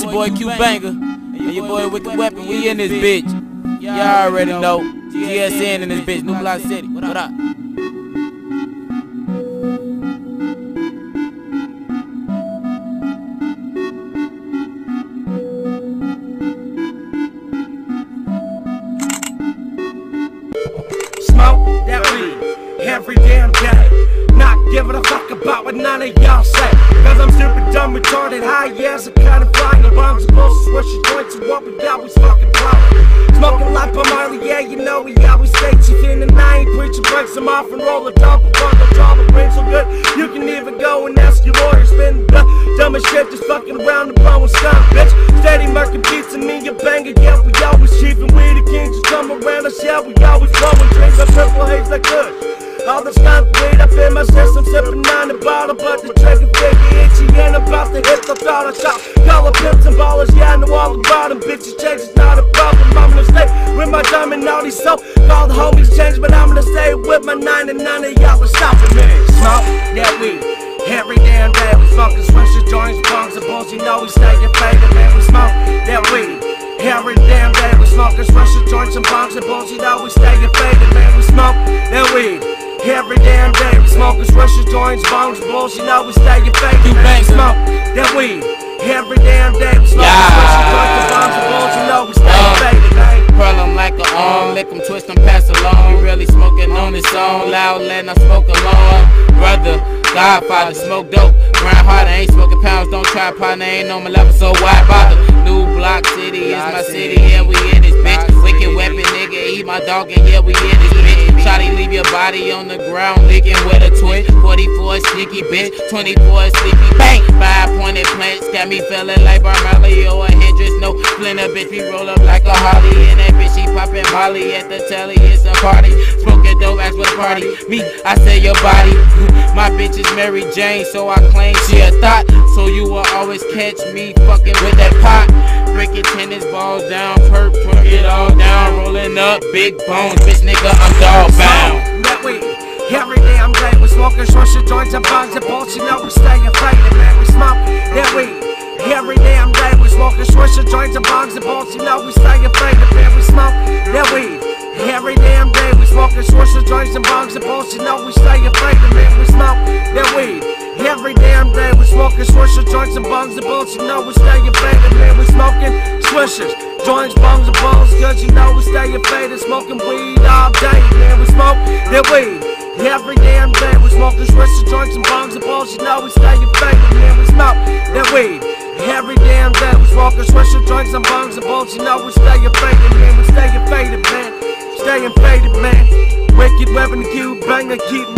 It's your boy Q-Bangga and your boy Wikkid Weapon. We in this bitch. Y'all already know. GSN in this bitch. New Block City. What up? Smoke that weed every damn day. Not giving a fuck about what none of y'all say. Cause I'm stupid, dumb, retarded, high, yes, I'm kinda flying. The bombs are close, switch your joints and what we we fucking blowing. Smoking like Marley, yeah, you know we always stay chief in the night. Preacher breaks them off and roll a double, the trouble, brain so good. You can even go and ask your lawyer, spin the dumbest shit, just fucking around the blowing skunk, bitch. Steady marking beats and me, you banging, yeah, we always chief and we the kings, just come around us, yeah, we always blowing drinks, up purple haze like good. All the skunk weed up in my system, sipping on the bottle, but the trigger finger itchy and I'm about to hit the throttle shot. Call up pimps and ballers, yeah, I know all about them. Bitches change is not a problem. I'm gonna stay with my diamond all these so All the homies change, but I'm gonna stay with my nine and none of y'all are stopping me. Smoke that weed. Every damn day we smoking switches, joints, bungs, and balls. You know we stay faded, man. We smoke that weed. Every damn day we smoking switches, joints, and bungs, and balls. You know we stay faded, man. We smoke that weed. Every damn day we smoking switches, joints, bungs, and balls. You know we stay faded, man. We smoke that weed. Every damn day we smoking Yeah. switches, joints, and bungs, and. You know we stay Uh. faded, man. Pearl 'em like a arm, lick 'em, twist 'em, pass along. We really smoking on this song, loud, letting I smoke along. Brother, Godfather, smoke dope, grind harder, ain't smoking pounds, don't try partner, ain't on my level, so why bother? New Block City is my city, yeah, we in this bitch. Wikkid Weapon, nigga, eat my dog, and yeah, we in this bitch. Shotty, leave your body on the ground, licking with a twitch. 44 sneaky bitch, 24 sleepy bang. Five pointed plants, got me feeling like Barmelli or a Hendrix. No splinter, bitch, we roll up like a Harley. And that bitch, she poppin' Molly at the telly, it's a party. Smoking dope, ask the party. Me, I say your body. My bitch is Mary Jane, so I claim she a thought. So you will always catch me fucking with that pot. Breaking tennis balls down, perp, it all down. Rolling up big bones, bitch, nigga, I'm dog bound. That weed. Every day we smoking switches, joints and bungs and balls. You know we stay faded, man. We smoke that weed. Every day we smoking switches, joints and bungs and balls. You know we stay faded, man. We smoke we smoking switches, joints and bungs and balls. You know we stay faded, man. We smoke that weed. Every damn day we smoking switches, joints and bungs and balls. You know we stay faded, man. We smoking swishes, joints, bungs and balls. Cause you know we stay faded, smoking weed all day, man. We smoke that weed. Every damn day we smoking swishes, joints and bungs and balls. You know we stay faded, man. We smoke that weed. Every damn day we smoking swishes, joints and bungs and balls. You know we stay faded, man. We cube banger, keep.